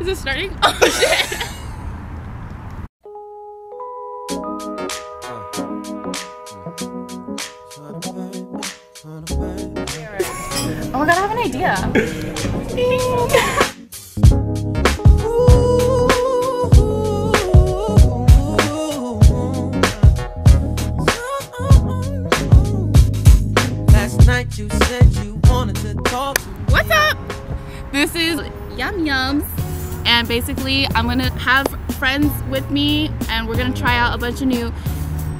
Is it starting? Oh shit. Oh my god, I have an idea. Last night you said you wanted to talk. What's up? This is Yum Yums, and basically, I'm gonna have friends with me, and we're gonna try out a bunch of new,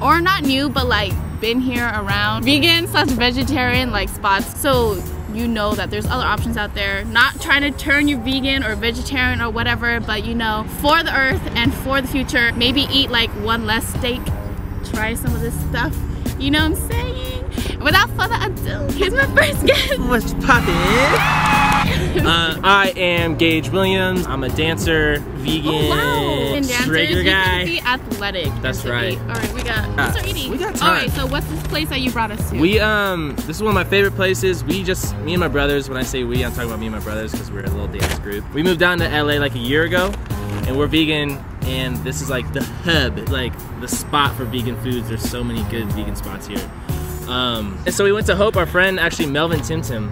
or not new, but like been here around vegan slash vegetarian like spots. So you know that there's other options out there. Not trying to turn you vegan or vegetarian or whatever, but you know, for the earth and for the future, maybe eat like one less steak. Try some of this stuff. You know what I'm saying? Without further ado, here's my first guest. What's poppin'? uh, I am Gage Williams. I'm a dancer, vegan, Oh, wow. And dancers, Traeger you guy. can be athletic. That's right. All right, we got. Ah, What's eating? we got time. right, so what's this place that you brought us to? We um, this is one of my favorite places. We just, me and my brothers. When I say we, I'm talking about me and my brothers because we're a little dance group. We moved down to LA like a year ago, and we're vegan. And this is like the hub, like the spot for vegan foods. There's so many good vegan spots here. Um, and so we went to Hope. Our friend actually Melvin Tim Tim.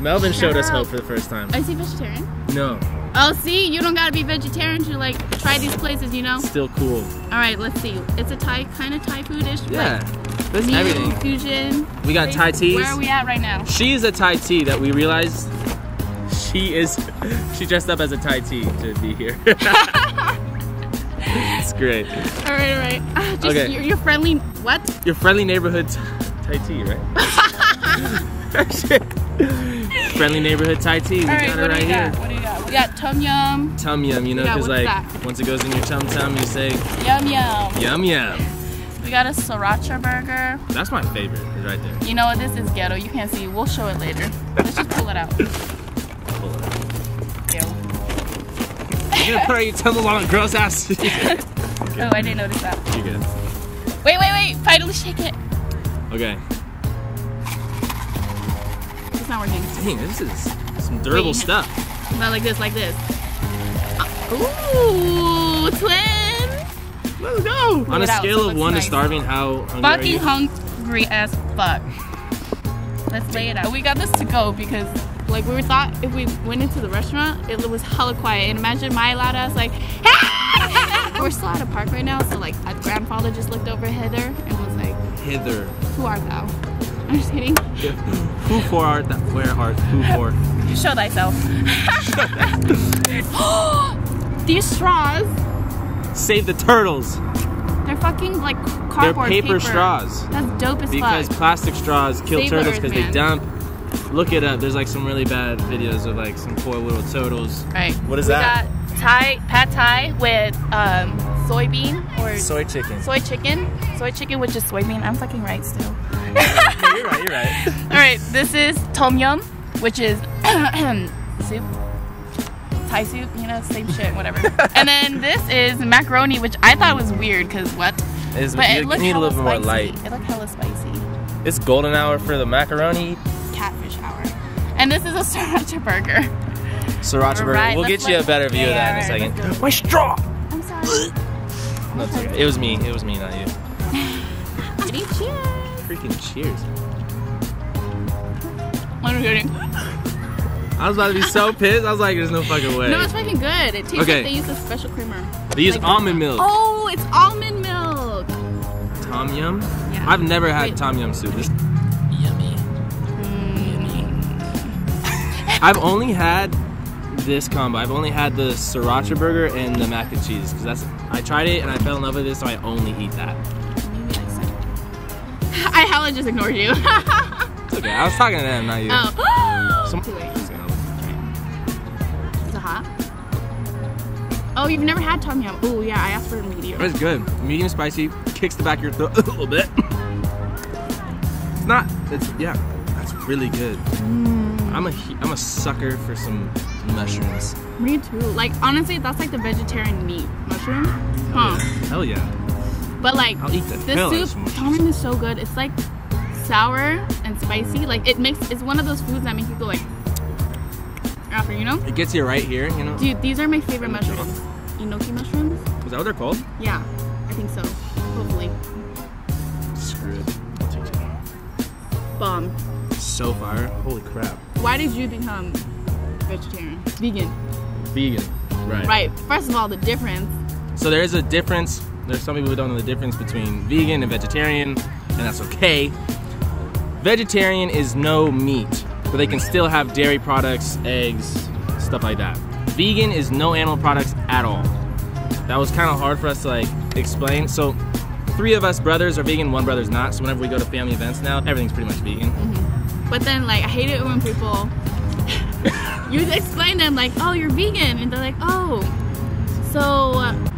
Melvin showed us Hope for the first time. Is he vegetarian? No, Oh, see, you don't gotta be vegetarian to like try these places, you know. still cool. All right, let's see. It's a Thai kind of Thai foodish. Yeah, Like, there's everything. fusion. We got Thai teas. Where are we at right now? She is a Thai tea that we realized she is she dressed up as a Thai tea to be here. it's great. All right, all right. Ah, just Okay. your, your friendly what? Your friendly neighborhood Thai tea, right? Shit. friendly neighborhood Thai tea. We right, got it right here. What do you got? We got tom yum, Tum yum, you know, because like that? once it goes in your tum tum, you say yum yum. yum yum. We got a sriracha burger. That's my favorite. Is right there. You know what? This is ghetto. You can't see. We'll show it later. Let's just pull it out. Pull it out. Ew. You're gonna put your tumble on a gross ass. You're Oh, I didn't notice that. You good. Wait, wait, wait. Finally shake it. Okay. Not working. Dang, this is some durable Wait. stuff. Not like this, like this. Uh, Ooh, twin. Let's go. On a scale of one nice. to starving, how hungry Fucking hungry as fuck. Let's lay it out. We got this to go because, like, we were thought if we went into the restaurant, it was hella quiet. And imagine my loud ass like, we're still at a park right now, so like, my grandfather just looked over Heather and was like, Hither. "Who art thou?" I'm just kidding. Who for art that where art who for? Show thyself. These straws, Save the turtles. they're fucking like cardboard. They're cardboard paper, straws. That's dope as Because fuck. plastic straws kill Save turtles earth, because they dump. Look it up. There's like some really bad videos of like some poor little turtles. Right. What is we that? got Thai pad Thai with um, soybean or Soy chicken. soy chicken. Soy chicken with just soybean. I'm fucking right still. you're right. You're right. All right, this is tom yum, which is soup. Thai soup, you know, same shit, whatever. and then this is macaroni, which I thought was weird because what? It's, But you it need a little bit more light. It looked hella spicy. It's golden hour for the macaroni Catfish hour. And this is a sriracha burger. sriracha burger. We'll get you a better view of that in a second. My straw. I'm sorry. No. It was me. It was me, not you. Cheers. Freaking cheers. I'm kidding. I was about to be so pissed. I was like, there's no fucking way. No, it's fucking good. It tastes Okay. like they use a special creamer. They use Like- almond milk. Oh, it's almond milk. Tom yum? Yeah. I've never had Wait. tom yum soup. This- Yummy. Hmm. I've only had this combo. I've only had the sriracha burger and the mac and cheese because that's I tried it and I fell in love with it, so I only eat that. Maybe next time. I hella just ignored you. Okay. I was talking to them, not you. oh. Late. Is it hot? Oh, you've never had tom yum. Oh yeah, I asked for a medium. It's good. Medium spicy, kicks the back of your throat a little bit. It's not. It's yeah. That's really good. Mm. I'm a I'm a sucker for some mushrooms. Me too. Like honestly, that's like the vegetarian meat mushroom. Huh. Hell yeah. But like I'll eat the this hell out of soup, yum is so good. It's like sour and spicy. Like it makes it's one of those foods that make you go like After, you know? It gets you right here, you know? Dude, these are my favorite mushrooms. Enoki mushrooms? Is that what they're called? Yeah, I think so. Hopefully. Screw it. I'll take it. Bomb. So fire. Holy crap. Why did you become vegetarian? Vegan. Vegan. Right. Right. First of all, the difference. So there is a difference. There's some people who don't know the difference between vegan and vegetarian, and that's okay. Vegetarian is no meat, but they can still have dairy products, eggs, stuff like that. Vegan is no animal products at all. That was kind of hard for us to like explain. So three of us brothers are vegan, one brother's not. So whenever we go to family events now, everything's pretty much vegan. Mm-hmm. But then, like, I hate it when people. you explain them, like, oh, you're vegan. And they're like, oh, so. Uh,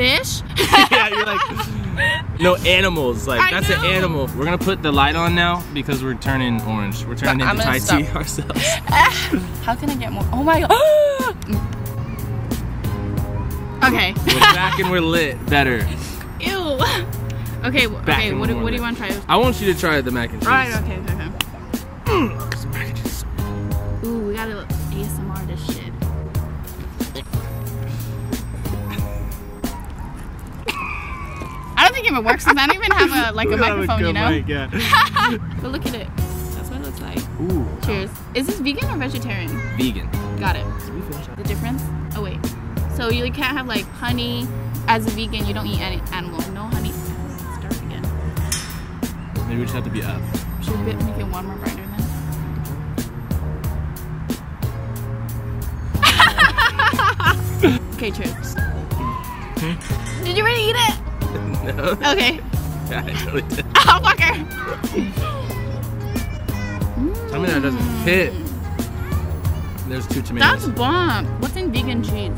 Fish? yeah, you're like, no animals. Like I that's an animal. We're gonna put the light on now because we're turning orange. We're turning into Chi stop. ourselves. Ah, how can I get more? Oh my god. okay. We're back and we're lit. Better. Ew. Okay, Back okay. What, do- what do you want to try? I want you to try the mac and cheese. Right. Okay. Okay. I don't it even works since I don't even have a like a We have microphone, you know. mic, yeah. But look at it. That's what it looks like. Ooh. Cheers. Is this vegan or vegetarian? Vegan. Got it. Did we finish that? The difference? Oh wait. So you can't have like honey as a vegan. You don't eat any animal. No honey. Start again. Maybe we just have to be up. Should we make it one more brighter then? okay, cheers. Hmm. Did you already eat it? No. Okay. Yeah, I totally did. Oh, fucker. Tell me that doesn't hit. There's two tomatoes. That's bomb. What's in vegan cheese?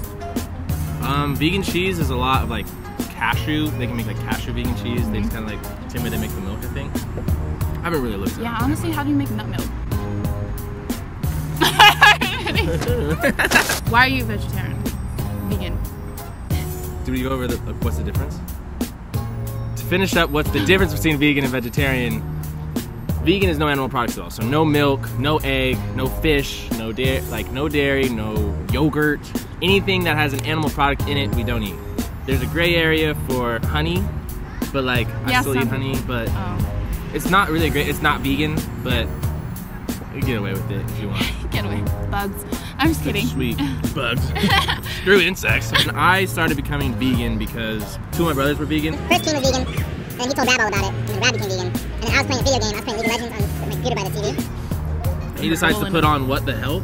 Um, vegan cheese is a lot of like cashew. They can make like cashew vegan cheese. They just kind of like same way they make the milk, I think. I haven't really looked at Yeah, honestly, how do you make nut milk? Why are you vegetarian? Vegan. Do we go over the uh, what's the difference? Finish up, what's the difference between vegan and vegetarian? Vegan is no animal products at all. So no milk, no egg, no fish, no dairy, like no dairy, no yogurt, anything that has an animal product in it, we don't eat. There's a gray area for honey, but like I still some eat honey, but Oh, it's not really great. It's not vegan, but you get away with it if you want. get away. Bugs. I'm just kidding. Sweet bugs. Screw insects. And I started becoming vegan because two of my brothers were vegan. Chris King was vegan, and he told Rab all about it, and then Rab became vegan. And then I was playing a video game, I was playing League of Legends on my computer by the TV. He decides to put on what the health.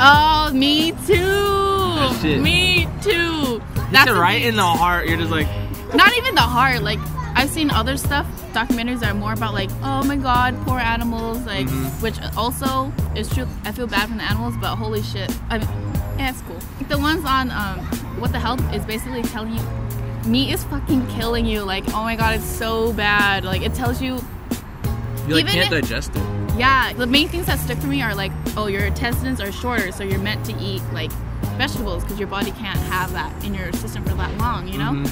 Oh, me too. That shit. Me too. That's right in the heart. You're just like, Not even the heart. Like I've seen other stuff, documentaries that are more about like, oh my god, poor animals. Like, Mhm. which also is true. I feel bad for the animals, but holy shit. I mean, yeah, it's cool. The ones on um, what the health is basically telling you, meat is fucking killing you. Like, oh my god, it's so bad. Like it tells you you like can't if- digest it. Yeah, the main things that stick for me are like, oh, your intestines are shorter, so you're meant to eat like vegetables because your body can't have that in your system for that long, you know? Mhm.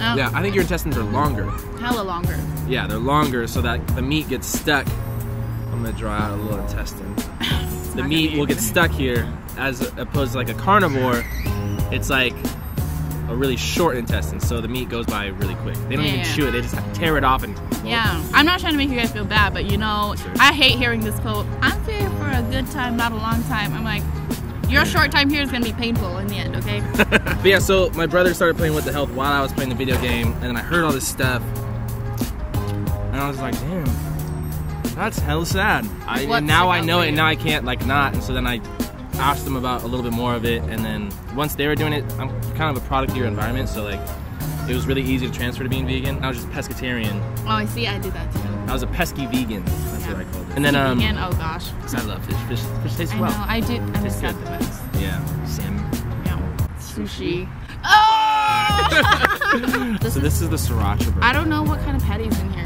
Um, Yeah, I think your intestines are longer. hella longer. Yeah, they're longer so that the meat gets stuck. I'm gonna draw out a little intestine. The meat will get stuck here, as opposed to like a carnivore. It's like a really short intestine, so the meat goes by really quick. They don't Yeah, even yeah. chew it; they just tear it off and. Yeah, I'm not trying to make you guys feel bad, but you know, Sure. I hate hearing this quote. I'm here for a good time, not a long time. I'm like, your short time here is gonna be painful in the end, okay? But yeah, so my brother started playing with the health while I was playing the video game, and then I heard all this stuff, and I was like, damn, that's hell sad. I, and now I know it, and now I can't like not, and so then I asked them about a little bit more of it, and then once they were doing it, I'm kind of a product of your environment, so like it was really easy to transfer to being vegan. I was just pescatarian. Oh, I see. I did that too. I was a pesky vegan. That's what I called it. And then um, Vegan? Oh gosh. 'cause I love fish. Fish, fish tastes I well. know. I do. I Tastes just got the most. Yeah, salmon. Yeah. Sushi. Oh! this So is. this is the sriracha burger. I don't know what kind of patties in here.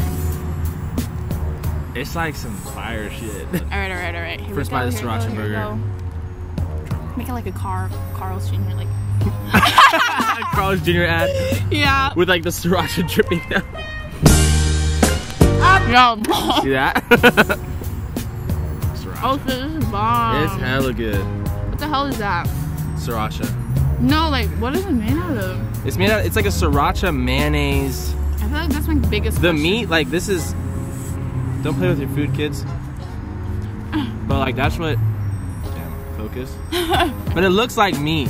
It's like some fire shit. All right, all right, all right. Here First we go, bite of the here we go, sriracha burger. Make it like a car, Carl's Jr. Like. Carl's Jr. ad Yeah. with like the sriracha dripping down. Yeah. See that? Oh, sriracha. so this is bomb. It's hella good. What the hell is that? Sriracha. No, like what is it made out of? It's made out. It's like a sriracha mayonnaise. I feel like that's my biggest. The question. meat, like this is. Don't play with your food, kids. But like that's what. Damn, focus. but it looks like meat,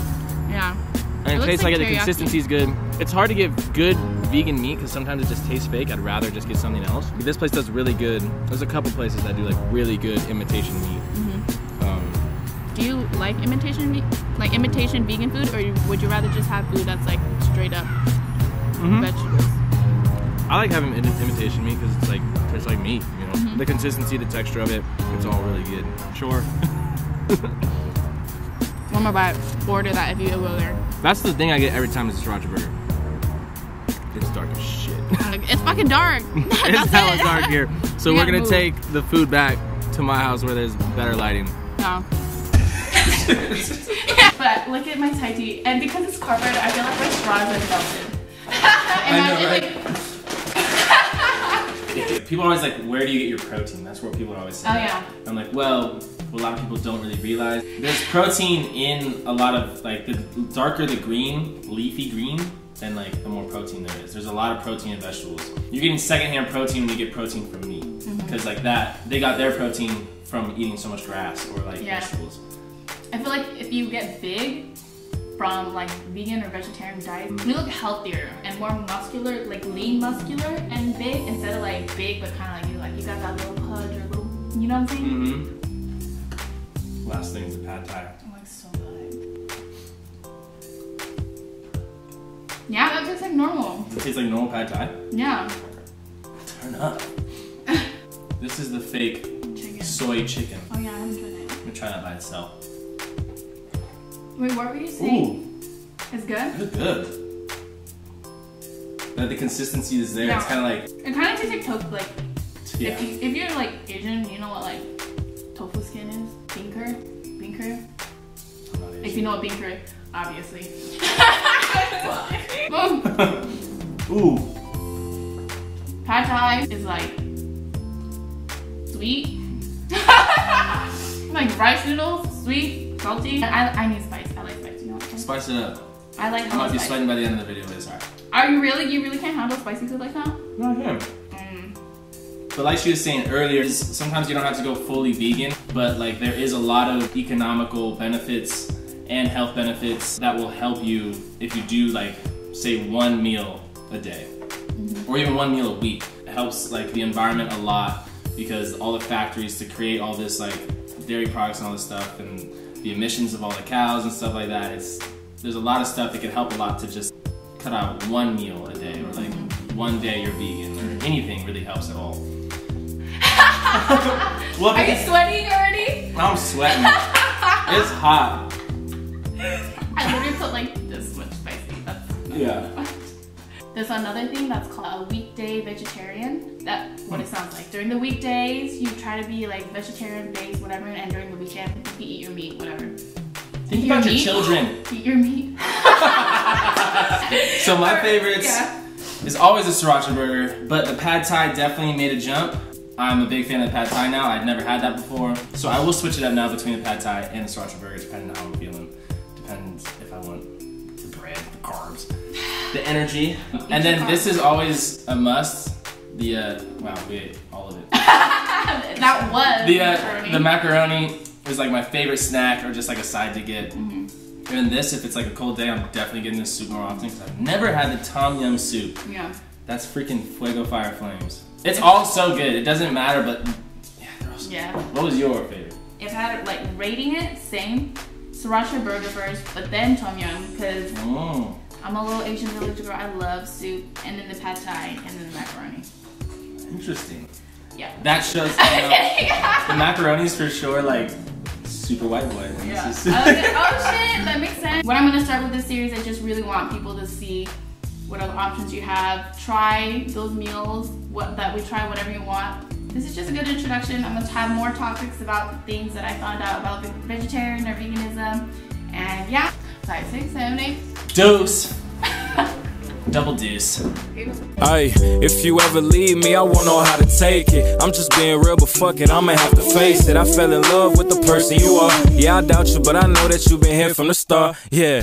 Yeah. And It it, tastes like like, it. the consistency is good. It's hard to get good vegan meat because sometimes it just tastes fake. I'd rather just get something else. But this place does really good. There's a couple places that do like really good imitation meat. Mm-hmm. Um, Do you like imitation meat, like imitation vegan food, or would you rather just have food that's like straight up mhm. vegetables? I like having imi- imitation meat because it's like tastes like meat. You know, Mm-hmm. the consistency, the texture of it, it's all really good. Sure. One more bite. Order that if you go there. That's the thing I get every time it's a sriracha burger. It's dark as shit. It's fucking dark. it's hella it. dark here. So We we're gonna move. take the food back to my house where there's better lighting. No. but look at my tea, and because it's covered, I feel like my straws are melted. Imagine, know, like, People are always like, where do you get your protein? That's what people are always saying. Oh, yeah. I'm like, well, a lot of people don't really realize. There's protein in a lot of like the darker the green, leafy green, then like the more protein there is. There's a lot of protein in vegetables. You're getting secondhand protein when you get protein from meat. Mm-hmm. Because like that, they got their protein from eating so much grass or like Yeah. vegetables. I feel like if you get big from like vegan or vegetarian diet, you look healthier and more muscular, like lean muscular and big instead of like big but kind of like you like you got that little pudge or little, you know what I'm saying? Mm-hmm. Last thing is the pad thai. I'm like so good. Yeah, that tastes like normal. It tastes like normal pad thai. Yeah. Turn up. this is the fake Chicken. soy chicken. Oh yeah, I haven't tried it. I'm gonna try that by itself. Wait, what were you saying? Ooh, It's good? it's good. But the consistency is there. It's kind of like, It kind of tastes like tofu. Like yeah. if, you, if you're like Asian, you know what like tofu skin is? Bean curd? Bean curd? If you know what bean curd, obviously. Ooh, Pad Thai is like sweet. like rice noodles, sweet, salty. I, I need spice. Spice. You know what I'm saying? it up. I like I might be sweating by the end of the video, but it's alright. Are you really? You really can't handle spicy food like that? No, I can. Mm. But like she was saying earlier, sometimes you don't have to go fully vegan, but like there is a lot of economical benefits and health benefits that will help you if you do like say one meal a day or even one meal a week. It helps like the environment a lot because all the factories to create all this like dairy products and all this stuff and the emissions of all the cows and stuff like that. It's there's a lot of stuff that can help a lot to just cut out one meal a day or like mm-hmm. one day you're vegan or anything really helps at all. well, Are you sweating already? I'm sweating. it's hot. I literally put like this much spicy. That's Yeah. There's another thing that's called a weekday vegetarian. That what it sounds like. During the weekdays, you try to be like vegetarian based, whatever, and during the weekend, you eat your meat, whatever. Think Your about your meat? children. Eat your meat. So my favorites Yeah. is always a sriracha burger, but the pad thai definitely made a jump. I'm a big fan of the pad thai now. I've never had that before, so I will switch it up now between the pad thai and the sriracha burger, depending on how I'm feeling. Depends if I want the bread, the carbs, the energy, and then this is always a must. The uh, wow, we ate all of it. that was The uh, macaroni. the macaroni is like my favorite snack, or just like a side to get. Mm-hmm. And this, if it's like a cold day, I'm definitely getting this soup more often because I've never had the tom yum soup. yeah. That's freaking fuego fire flames. It's all so good. It doesn't matter, but yeah, they're all so Yeah. What was your favorite? If I had like rating it, same. Sriracha burger first, but then tom yum because Oh, mm. I'm a little Asian village girl. I love soup, and then the pad thai, and then the macaroni. interesting. Yeah. That shows you know, uh, the macaroni's for sure like super white boy. Yeah. is- I like, oh shit, that makes sense. When I'm gonna start with this series, I just really want people to see what other options you have. Try those meals. What that we try whatever you want. This is just a good introduction. I'm gonna have more topics about things that I found out about vegetarian or veganism. And yeah, five, six, seven, eight. Dose. Double deuce. Ay, if you ever leave me, I won't know how to take it. I'm just being real, but fuck it, I'ma have to face it. I fell in love with the person you are. Yeah, I doubt you, but I know that you've been here from the start. Yeah.